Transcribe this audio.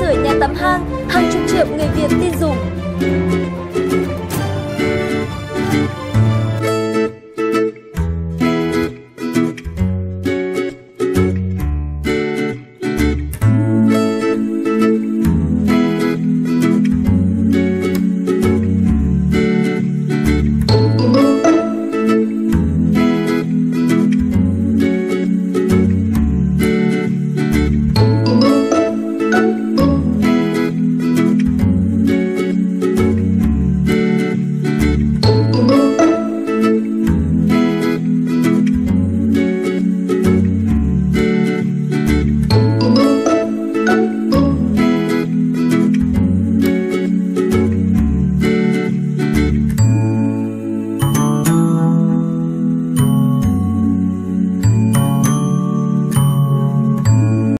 sửa nhà tắm hang, hàng chục triệu người Việt tin dùng.